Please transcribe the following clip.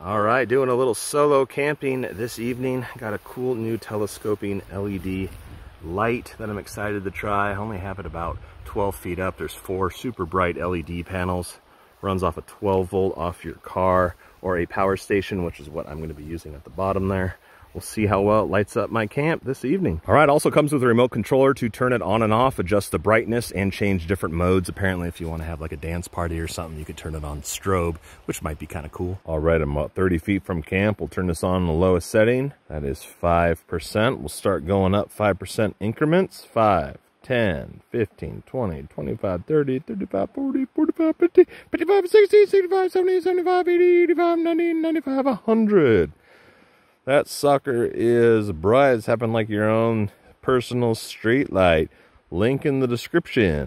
All right, doing a little solo camping this evening. Got a cool new telescoping LED light that I'm excited to try. I only have it about 12 feet up. There's four super bright LED panels. Runs off a 12 volt off your car or a power station, which is what I'm going to be using at the bottom there. We'll see how well it lights up my camp this evening. All right, also comes with a remote controller to turn it on and off, adjust the brightness, and change different modes. Apparently, if you want to have like a dance party or something, you could turn it on strobe, which might be kind of cool. All right, I'm about 30 feet from camp. We'll turn this on the lowest setting. That is 5%. We'll start going up 5% increments. 5, 10, 15, 20, 25, 30, 35, 40, 45, 50, 55, 60, 65, 70, 75, 80, 85, 90, 95, 100. That sucker is bright. It's having like your own personal street light. Link in the description.